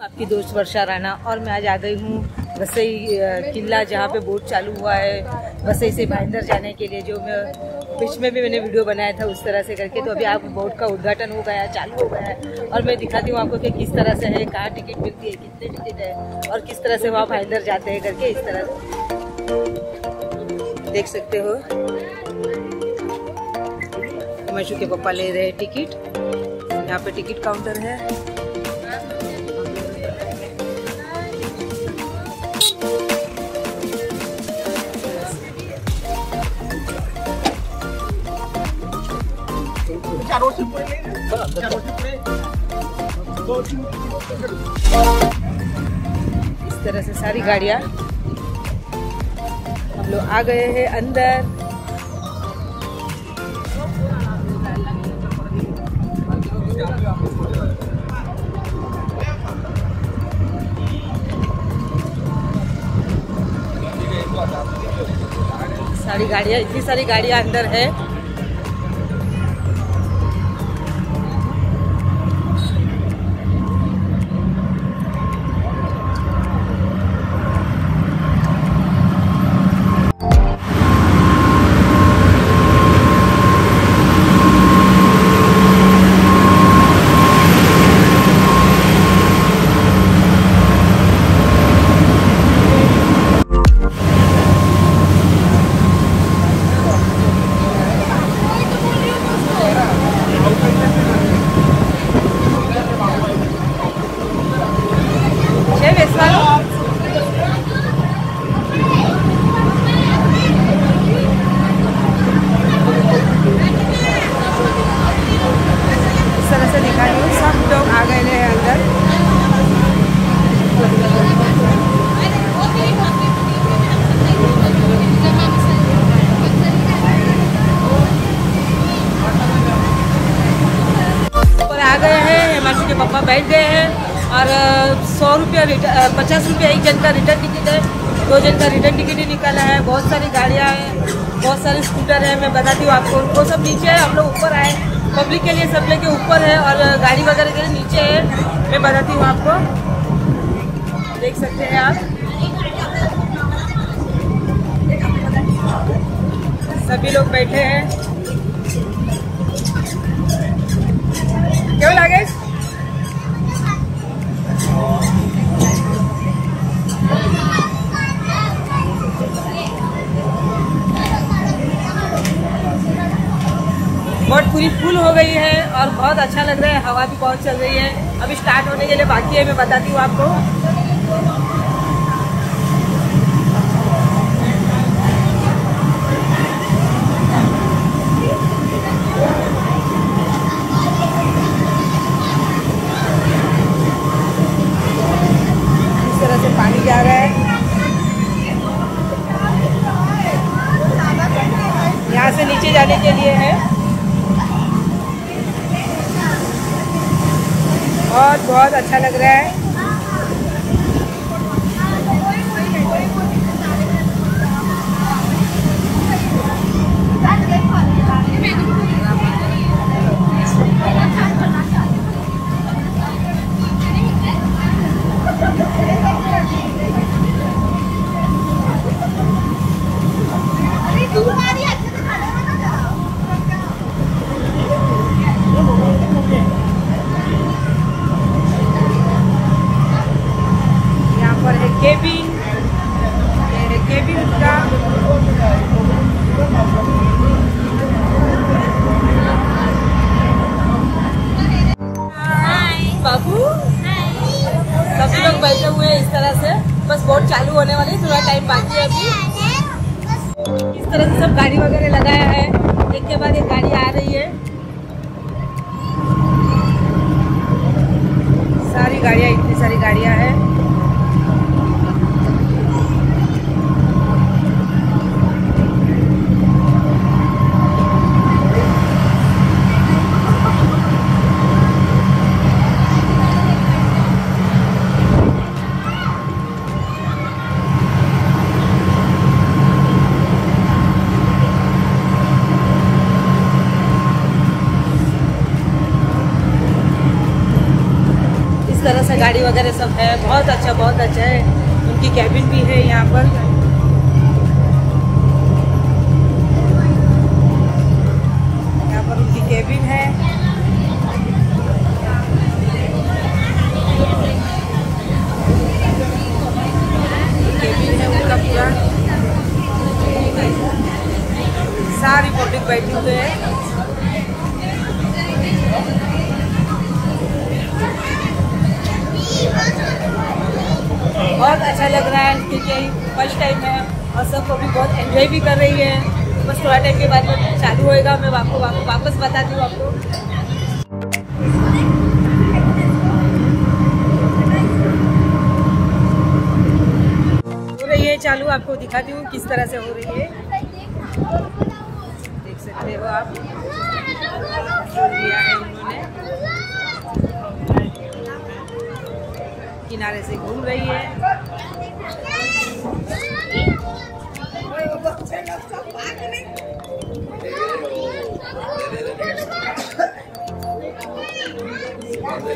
आपकी दोस्त वर्षा राणा और मैं आज आ गई हूँ वसई किला जहाँ पे बोट चालू हुआ है वसई से भाईंदर जाने के लिए, जो मैं बीच में भी मैंने वीडियो बनाया था उस तरह से करके। तो अभी आप बोट का उद्घाटन हो गया, चालू हो गया है और मैं दिखाती हूँ आपको कि किस तरह से है, कहाँ टिकट मिलती है, कितने टिकट है और किस तरह से वहाँ भाईंदर जाते हैं करके इस तरह देख सकते हो। मशू के पापा ले रहे हैं टिकट। यहाँ पे टिकट काउंटर है। इस तरह से सारी गाड़ियाँ हम लोग आ गए हैं अंदर। सारी गाड़ियाँ, इतनी सारी गाड़ियाँ अंदर है। बैठ गए हैं और सौ रुपया पचास रुपया एक जन का रिटर्न टिकट है। दो जन का रिटर्न टिकट ही निकाला है। बहुत सारी गाड़ियाँ हैं, बहुत सारे स्कूटर हैं, मैं बताती हूँ आपको। वो सब नीचे है, हम लोग ऊपर आए। पब्लिक के लिए सब लेके ऊपर है और गाड़ी वगैरह के लिए नीचे है। मैं बताती हूँ आपको। देख सकते हैं आप। सभी लोग बैठे हैं। और बहुत अच्छा लग रहा है, हवा भी बहुत चल रही है। अभी स्टार्ट होने के लिए बाकी है, मैं बताती हूँ आपको। अच्छा लग रहा है। सभी लोग बैठे हुए हैं इस तरह से। बस बोट चालू होने वाली है, थोड़ा टाइम बाकी है अभी। इस तरह से सब गाड़ी वगैरह लगाया है। एक के बाद एक गाड़ी आ रही है। सारी गाड़ियाँ, इतनी सारी गाड़ियाँ हैं। अच्छा गाड़ी वगैरह सब है। बहुत अच्छा बहुत अच्छा है। उनकी कैबिन भी है यहाँ पर। यहाँ पर उनकी कैबिन है। कैबिन है उनका पूरा। सारी पब्लिक बैठी हुई है। बहुत अच्छा लग रहा है क्योंकि फ़र्स्ट टाइम है और सब भी बहुत एंजॉय भी कर रही है। बस थोड़ा टाइम के बाद में चालू होएगा, मैं आपको वापस बताती हूँ आपको। चालू, आपको दिखाती हूँ किस तरह से हो रही है। देख सकते हो आप। किनारे से घूम रही है। हो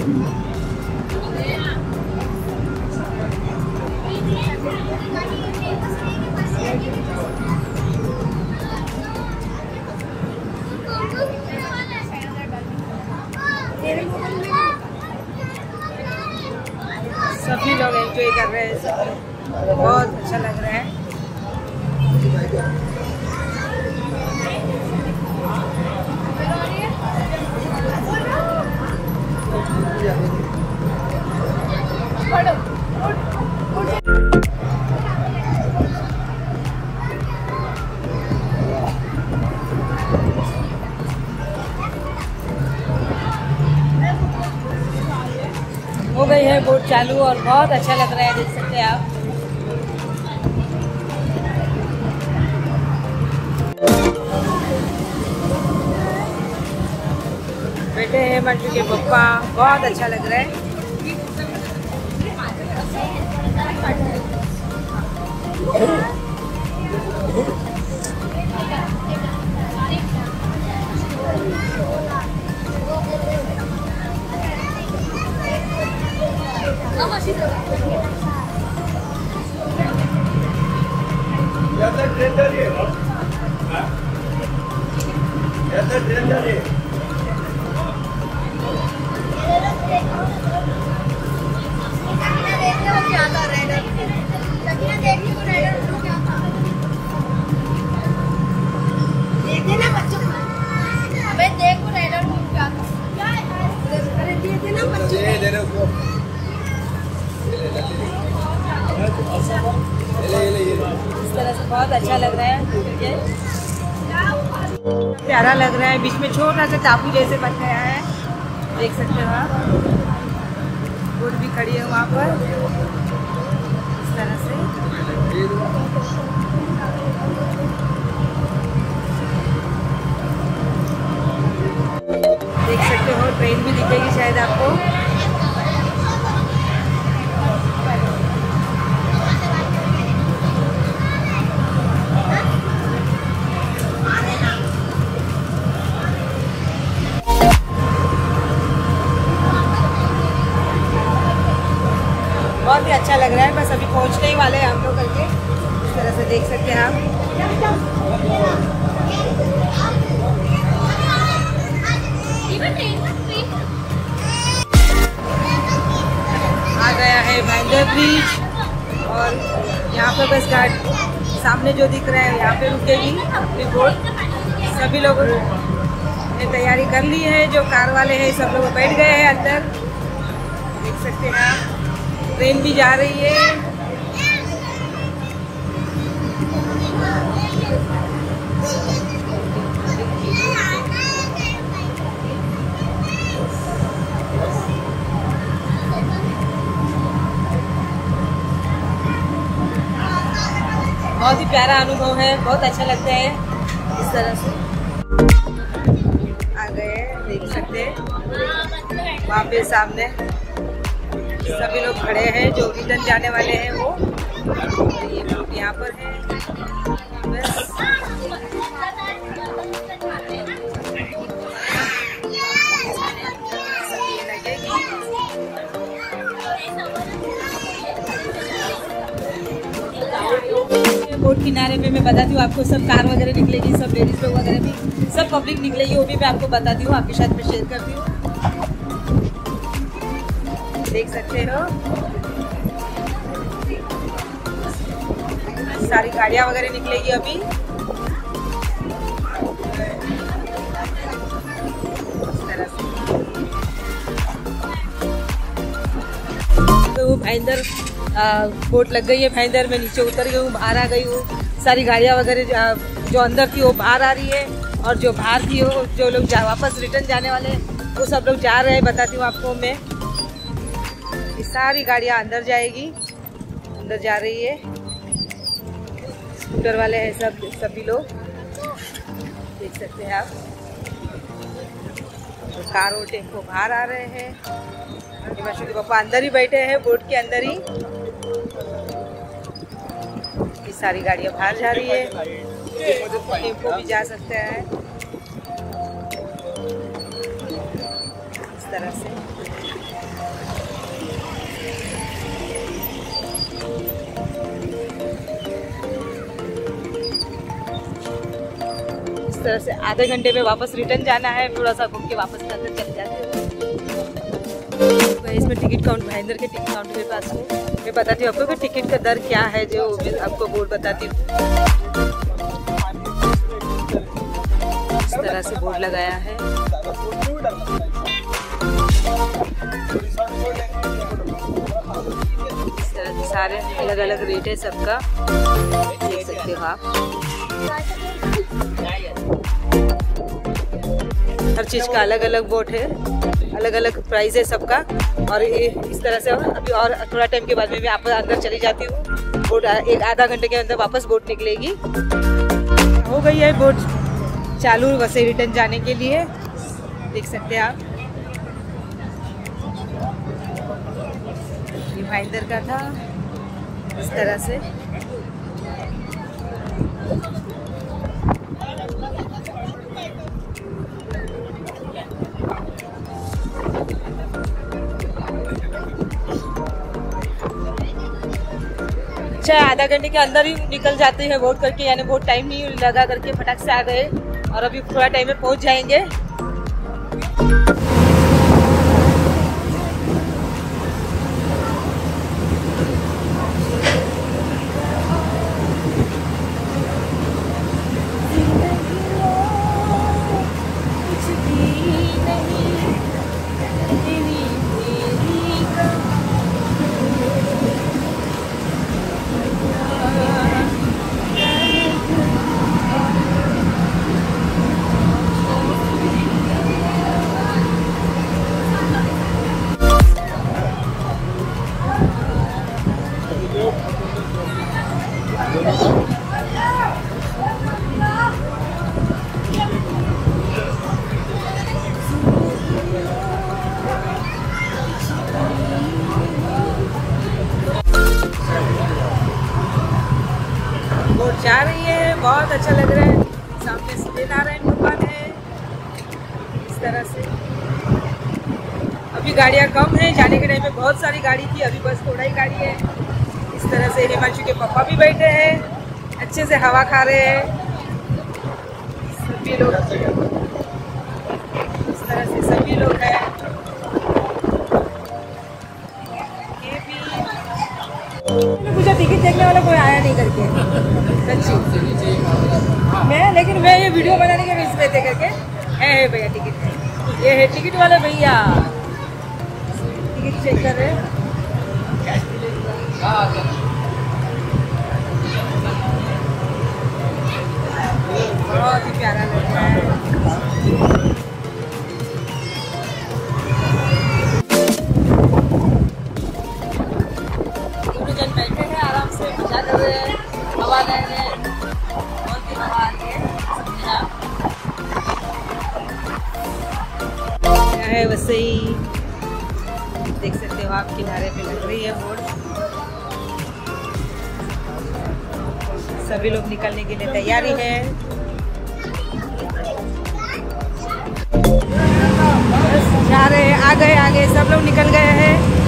सभी हो गई है बोट चालू और बहुत अच्छा लग रहा है, देख सकते हैं आप। बैठे हैं मंजू के पप्पा बहुत अच्छा लग रहा है। टापू जैसे बन गया है। देख सकते हो आप। बोट भी खड़ी है वहाँ पर। इस तरह से। देख सकते हो ट्रेन भी दिखेगी। भाईंदर ब्रिज और यहाँ पे बस गाड़ी सामने जो दिख रहा है, यहाँ पे रुकेगी अपनी बोट सभी लोगों ने तैयारी कर ली है, जो कार वाले हैं, सब लोग बैठ गए हैं अंदर। देख सकते हैं आप ट्रेन भी जा रही है। बहुत ही प्यारा अनुभव है, बहुत अच्छा लगता है इस तरह से। आ गए देख सकते हैं। वहाँ पे सामने सभी लोग खड़े हैं, जो रिटर्न जाने वाले हैं वो। ये लोग यहाँ पर है। किनारे पे मैं बताती हूँ आपको सब कार वगैरह निकलेगी सब लेडीज़ लोग वगैरह भी सब पब्लिक निकलेगी वो भी मैं आपको बताती हूँ आपके साथ में शेयर करती हूँ। देख सकते हो सारी गाड़ियाँ वगैरह निकलेगी अभी। तो आ, बोट लग गई है भाईंदर में नीचे उतर गई हूँ, बाहर आ गई हूँ। सारी गाड़ियाँ वगैरह जो अंदर थी वो बाहर आ रही है, और जो बाहर थी वो, जो लोग वापस रिटर्न जाने वाले वो सब लोग जा रहे हैं, बताती हूँ आपको मैं। ये सारी गाड़ियाँ अंदर जाएगी, अंदर जा रही है। स्कूटर वाले हैं सब, सभी लोग। देख सकते हैं आप। और कार और टेंपो बाहर आ रहे हैं। हिमांशु के पापा अंदर ही बैठे हैं, बोट के अंदर ही। सारी गाड़ियाँ बाहर जा रही है। टेंपो भी जा सकते हैं। इस तरह से। इस तरह से आधे घंटे में वापस रिटर्न जाना है, थोड़ा सा घूम के वापस अंदर चले मैं इसमें टिकट काउंट, महेंद्र के टिकट काउंटर के पास हूँ मैं बताती हूँ आपको कि टिकट का दर क्या है जो मैं आपको बोर्ड बताती हूँ। इस तरह से बोर्ड लगाया है। इस तरह से सारे अलग अलग रेट है सबका। देख सकते हो आप। हर चीज़ का अलग अलग बोट है। अलग अलग प्राइस है सबका। और ये इस तरह से अभी और थोड़ा टाइम के बाद में मैं आप अंदर चली जाती हूँ। बोट एक आधा घंटे के अंदर वापस बोट निकलेगी। हो गई है बोट चालू, वैसे रिटर्न जाने के लिए। देख सकते हैं आप। ये का था। इस तरह से। अच्छा आधा घंटे के अंदर ही निकल जाते हैं वोट करके, यानी बहुत टाइम नहीं लगा करके फटाक से आ गए और अभी थोड़ा टाइम में पहुँच जाएँगे। इस तरह से। अभी गाड़ियाँ कम है जाने के टाइम में बहुत सारी गाड़ी थी अभी बस थोड़ा ही गाड़ी है। इस तरह से हिमांशु के पापा भी बैठे हैं अच्छे से हवा खा रहे हैं। सभी लोग इस तरह से सभी लोग हैं। पूछा टिकट देखने वाला कोई आया नहीं करके? सच्ची? मैं लेकिन मैं ये वीडियो बनाने के बीच में थे करके। है भैया टिकट ये है टिकट वाले भैया। टिकट चेक कर रहे बहुत ही प्यारा लग रहा हैं। आराम से मज़ा कर रहे हैं, हवा ले रहे हैं। है, वैसे ही देख सकते हो आप, किनारे पे लग रही है बोर्ड सभी लोग निकलने के लिए तैयारी है। जा रहे हैं, आ गए, आगे सब लोग निकल गए हैं।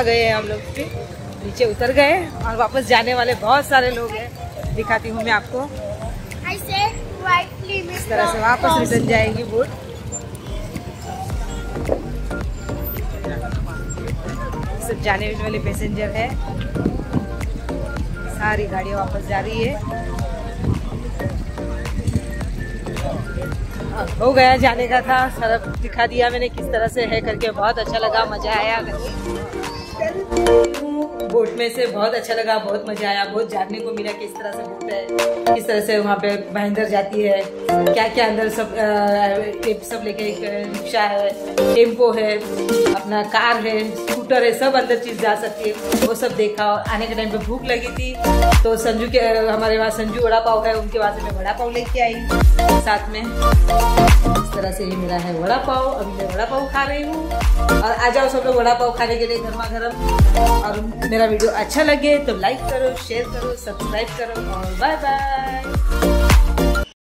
आ गए हैं हम लोग फिर नीचे उतर गए और वापस जाने वाले बहुत सारे लोग हैं। दिखाती हूँ मैं आपको। इस तरह से वापस रिटर्न जाएगी बोट सब जाने वाले पैसेंजर है। सारी गाड़ियाँ वापस जा रही है। हो गया जाने का था। सारा दिखा दिया मैंने किस तरह से है करके। बहुत अच्छा लगा मज़ा आया। बोट में से बहुत अच्छा लगा, बहुत मज़ा आया, बहुत जानने को मिला किस तरह से बोट है, किस तरह से वहाँ पे महेंद्र जाती है क्या क्या अंदर सब टिप सब लेके रिक्शा है, टेंपो है, अपना कार है, स्कूटर है, सब अंदर चीज़ जा सकती है, वो सब देखा आने के टाइम पे भूख लगी थी तो संजू के हमारे वहाँ संजू वड़ा पाव है, उनके वहाँ से मैं वड़ा पाव लेके आई साथ में। इस तरह से ही मेरा है वड़ा पाव। अभी मैं वड़ा पाव खा रही हूँ। और आ जाओ सब लोग वड़ा पाव खाने के लिए गर्मा गर्म और मेरा वीडियो अच्छा लगे तो लाइक करो शेयर करो सब्सक्राइब करो और बाय बाय